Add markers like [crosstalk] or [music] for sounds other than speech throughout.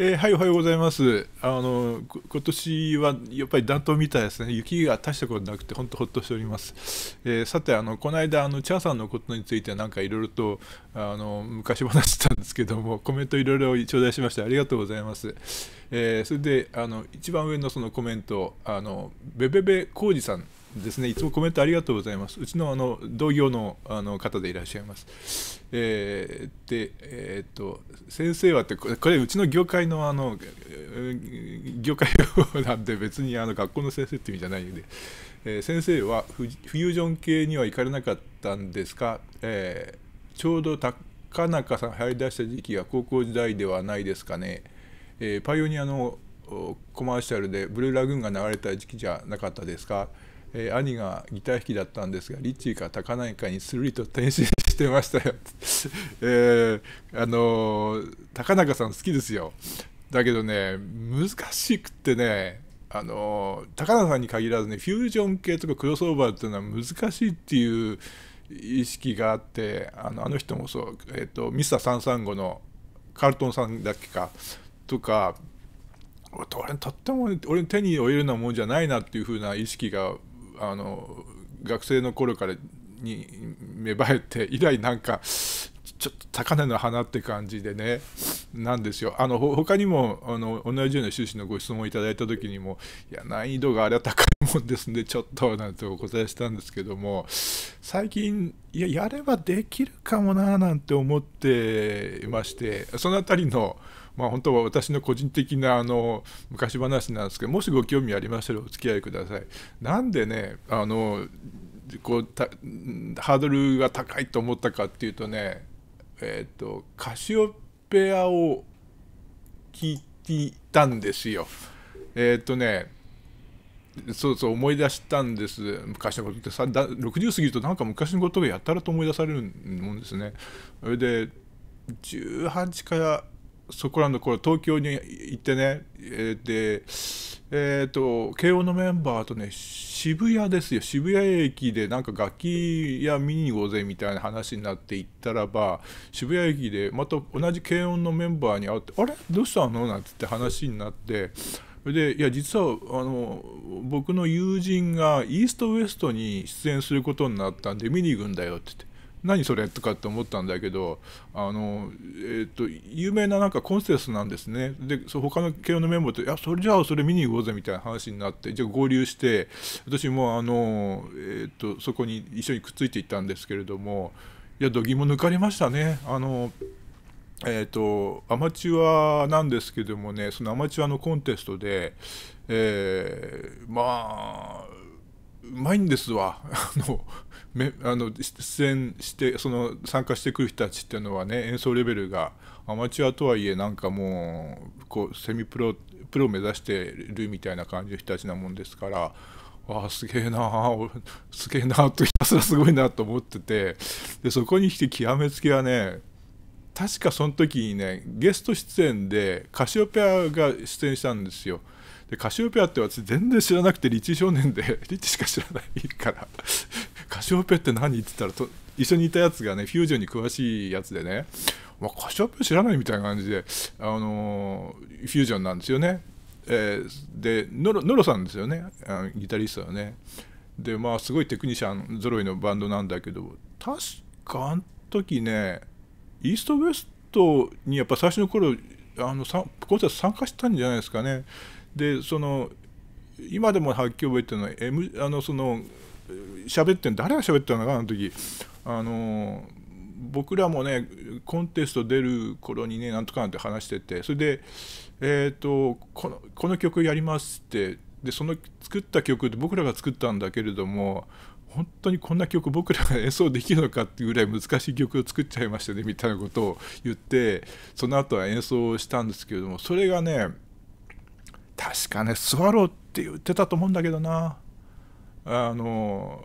えー、はい、おはようございます。あの今年はやっぱり暖冬みたいですね。雪が大したことなくて、本当ほっとしております。えー、さて、あのこの間、あのチャーさんのことについて、なんかいろいろとあの昔話したんですけども、コメントいろいろ頂戴しまして、ありがとうございます。えー、それで、あの一番上のそのコメント、あのベベベ浩二さんですね、いつもコメントありがとうございます。うちのあの同業のあの方でいらっしゃいます。えー、で、えー、っと、先生はって、これ、うちの業界のあの業界なんで、別にあの学校の先生って意味じゃないので、えー、先生はフュージョン系には行かれなかったんですか、えー、ちょうど高中さん入り出した時期が高校時代ではないですかね。え、パイオニアのコマーシャルでブルーラグーンが流れた時期じゃなかったですか？えー、兄がギター弾きだったんですがリッチーか高中にするりと転身してましたよ、[laughs] えー、あのー、高中さん好きですよ。だけどね難しくってねあの高中さんに限らずねフュージョン系とかクロスオーバーっていうのは難しいっていう意識があってあのあの人もそう、えーと、ミスター335のカルトンさんだっけかとか俺とっても俺手に負えるようなもんじゃないなっていう風な意識があの学生の頃からに芽生えて以来なんかちょっと高嶺の花って感じでね。なんですよあの他にもあの同じような趣旨のご質問をいただいた時にもいや難易度があれは高いもんですんでちょっとなんてお答えしたんですけども最近いややればできるかもななんて思っていましてその辺りのまあ、本当は私の個人的なあの昔話なんですけどもしご興味ありましたらお付き合いください。なんでねあのこうハードルが高いと思ったかっていうとね、えーと、カシオペアを聞いてたんですよ。えっ、ー、とねそうそう思い出したんです昔のことってさだ60過ぎるとなんか昔のことがやったらと思い出されるもんですね。それで18からそこらの頃東京に行ってね、えー、で、えーと、慶応のメンバーとね渋谷ですよ渋谷駅でなんか楽器屋見に行こうぜみたいな話になって行ったらば渋谷駅でまた同じ慶応のメンバーに会って「あれ？どうしたの?」なんてって話になって。でいや実はあの僕の友人がイーストウエストに出演することになったんで見に行くんだよって言って何それとかって思ったんだけどあの、えーと、有名ななんかコンセスなんですねでそ他の慶応のメンバーと「いやそれじゃあそれ見に行こうぜ」みたいな話になってじゃあ合流して私もあの、えーと、そこに一緒にくっついていったんですけれどもいや度肝抜かれましたね。あのえーと、アマチュアなんですけどもねそのアマチュアのコンテストで、えー、まあまいんですわ [laughs] あのめあの出演してその参加してくる人たちっていうのはね演奏レベルがアマチュアとはいえなんかもうこうセミプロプロ目指してるみたいな感じの人たちなもんですからああすげえなすげえなとひたすらすごいなと思っててでそこに来て極めつけはね確かその時にねゲスト出演でカシオペアが出演したんですよ。でカシオペアって私全然知らなくてリッチ少年で [laughs] リッチしか知らないから。[laughs] カシオペアって何って言ったらと一緒にいたやつがねフュージョンに詳しいやつでね、まあ、カシオペア知らないみたいな感じで、あのー、フュージョンなんですよね、えー、でノロノロさんですよね。あのギタリストはね。でまあすごいテクニシャンぞろいのバンドなんだけど確かあの時ねイーストウエストにやっぱ最初の頃あのコンサート参加したんじゃないですかね。でその今でもはっきり覚えてるのは、M、あのその喋ってん誰が喋ってたのかなあの時。あの僕らもねコンテスト出る頃にねなんとかなんて話してて。それでえ、ー、とこのこの曲やりますって。でその作った曲って僕らが作ったんだけれども本当にこんな曲僕らが演奏できるのかっていうぐらい難しい曲を作っちゃいましたねみたいなことを言ってその後は演奏したんですけれどもそれがね確かねスワローって言ってたと思うんだけどな。あの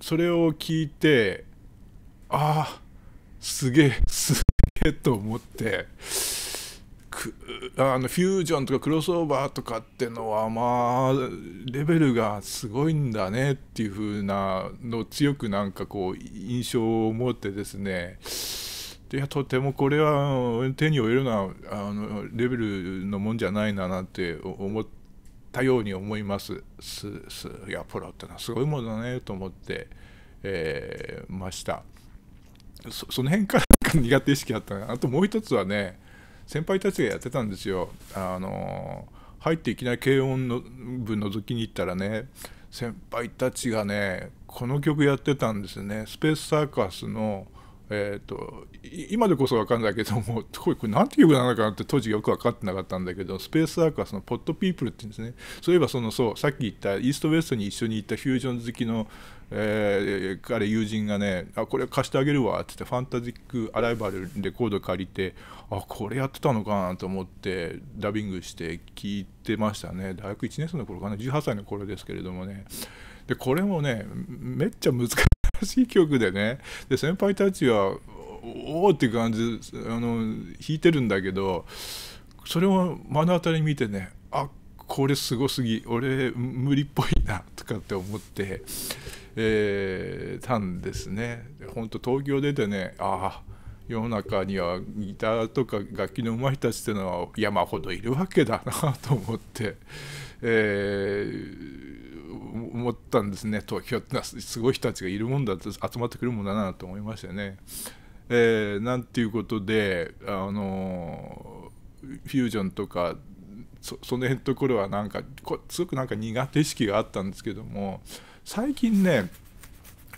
それを聞いてああすげえすげえと思ってあのフュージョンとかクロスオーバーとかってのはまあレベルがすごいんだねっていう風なの強くなんかこう印象を持ってですねいやとてもこれは手に負えるようなあのレベルのもんじゃないななんて思ったように思います。すすいやプロってのはすごいものだねと思って、えー、ました。そその辺から苦手意識あったな。あともう一つはね先輩たちがやってたんですよ。あの入っていきなり軽音の部覗きに行ったらね先輩たちがねこの曲やってたんですね。スペースサーカスのえーと、今でこそ分かんないけどもこれ何ていう曲なのかなって当時よく分かってなかったんだけどスペースサーカスのポットピープルって言うんですね。そういえばそのそうさっき言ったイーストウエストに一緒に行ったフュージョン好きの、えー、彼友人がねあこれ貸してあげるわって言ってファンタジックアライバルレコード借りてあこれやってたのかなと思ってダビングして聞いてましたね。大学1年生の頃かな？18歳の頃ですけれどもね。でこれもねめっちゃ難しい。しい曲でね。で先輩たちはおおって感じあの弾いてるんだけどそれを目の当たりに見てねあこれすごすぎ俺無理っぽいなとかって思って、えー、たんですね。本当東京出てねああ世の中にはギターとか楽器の上手い人たちっていうのは山ほどいるわけだなと思って、えー思ったんですね東京ってすごい人たちがいるもんだと集まってくるもんだなと思いましたよね。えー、なんていうことであのフュージョンとかそその辺のところはなんかすごくなんか苦手意識があったんですけども最近ね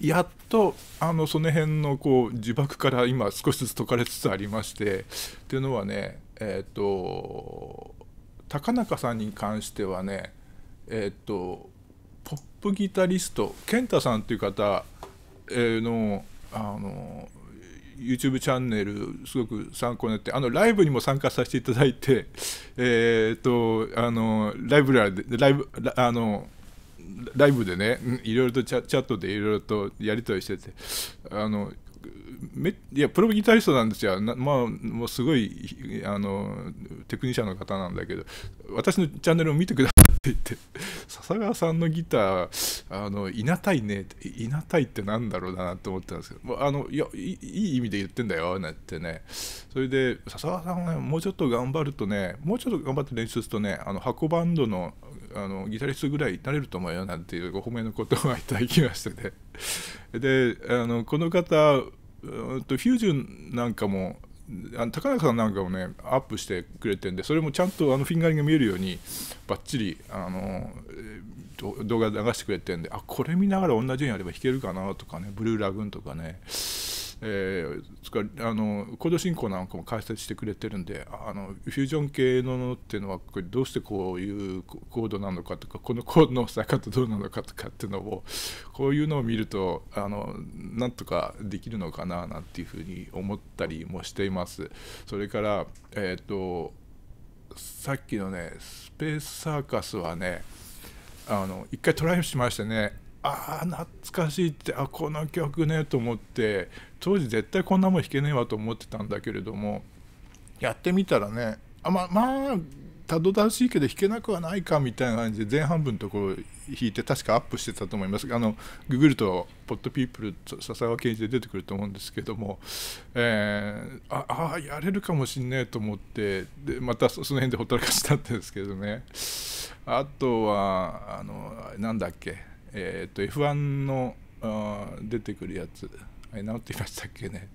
やっとあのその辺のこう呪縛から今少しずつ解かれつつありましてっていうのはねえっ、ー、と高中さんに関してはねえっ、ー、とポップギタリスト健太さんっていう方のあの YouTube チャンネルすごく参考になってあのライブにも参加させていただいてえっ、とあのライブラでライブあのライブでねいろいろとチャチャットでいろいろとやり取りしててあのめいやプロギタリストなんですよ、まあ、もうすごいあのテクニシャンの方なんだけど私のチャンネルを見てください。言って笹川さんのギターあのいなたいねいなたいってなんだろうなと思ったんですけどあのいやいい意味で言ってんだよなんてね。それで笹川さんはねもうちょっと頑張るとねもうちょっと頑張って練習するとねあの箱バンドのあのギタリストぐらいになれると思うよなんていうご褒めの言葉がいただきましてね。であのこの方フュージョンなんかもあの高中さんなんかもねアップしてくれてんでそれもちゃんとあのフィンガリングが見えるようにばっちりあの動画流してくれてんであこれ見ながら同じようにやれば弾けるかなとかねブルーラグーンとかね。えー、あのコード進行なんかも解説してくれてるんであのフュージョン系のっていうのはこれどうしてこういうコードなのかとかこのコードの押さえ方どうなのかとかっていうのをこういうのを見るとあのなんとかできるのかななんていうふうに思ったりもしています。それから、えーと、さっきのねスペースサーカスはねあの一回トライしましてねああ懐かしいってあこの曲ねと思って当時絶対こんなもん弾けねえわと思ってたんだけれどもやってみたらねあままあたどたどしいけど弾けなくはないかみたいな感じで前半部のところ弾いて確かアップしてたと思います。あのググると「ポッドピープル」笹川健一で出てくると思うんですけども、えー、ああやれるかもしんねえと思ってでまたその辺でほったらかしだったんですけどね。あとはあのなんだっけ。えーと、F1 の出てくるやつ。あれ何て言いましたっけね。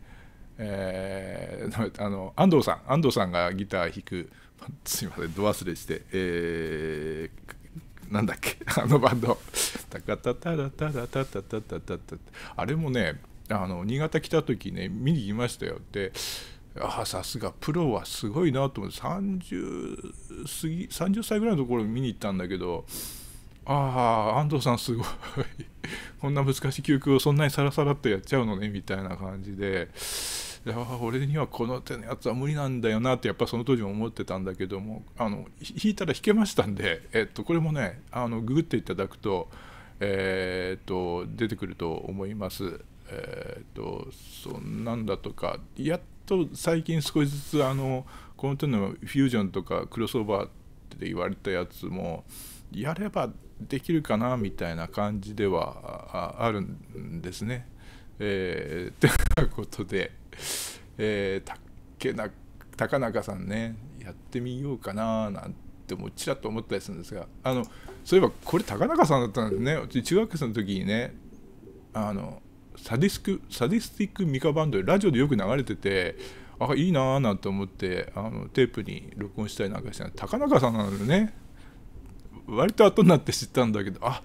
えー、あの安藤さん。安藤さんがギター弾く。すいません。ど忘れして、えー、なんだっけ。あのバンド。タカタタラタラタタタタタタ。あれもねあの新潟来た時ね見に行きましたよって。ああさすが。プロはすごいなと思って。30過ぎ30歳ぐらいのところ見に行ったんだけど。ああ安藤さんすごいこんな難しい記憶をそんなにさらさらってやっちゃうのねみたいな感じでいや俺にはこの手のやつは無理なんだよなってやっぱその当時も思ってたんだけどもあの弾いたら弾けましたんで、えっと、これもねあのググっていただくと,、えー、っと出てくると思います。えー、っとそんなんだとかやっと最近少しずつあのこの手のフュージョンとかクロスオーバーって言われたやつもやればできるかなみたいな感じではあるんですね。えー、[laughs] ということで、えー、竹中高中さんねやってみようかななんてもちらっと思ったりするんですがあのそういえばこれ高中さんだったんですね中学生の時にねあのサディスクサディスティックミカバンドラジオでよく流れててあいいなーなんて思ってあのテープに録音したりなんかして高中さんなのでね割と後になって知ったんだけどあ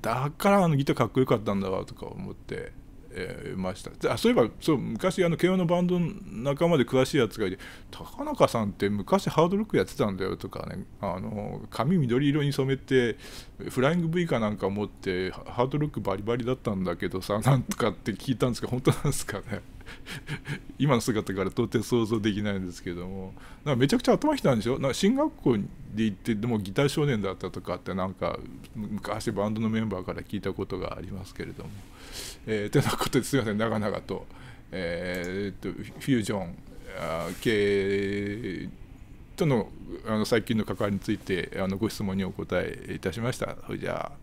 だからあのギターかっこよかったんだわとか思ってえー、ました。あそういえばそう昔あの慶応のバンドの仲間で詳しいやつがいて高中さんって昔ハードロックやってたんだよとかねあの髪緑色に染めてフライング V かなんか持ってハードロックバリバリだったんだけどさなんとかって聞いたんですけど本当なんですかね。今の姿から到底想像できないんですけども。なんかめちゃくちゃ頭きたんでしょ？なんか進学校で行ってでもギター少年だったとかってなんか昔バンドのメンバーから聞いたことがありますけれども。えー、ということですいません長々と,、えー、とフュージョン系とのあの最近の関わりについてあのご質問にお答えいたしました。それじゃあ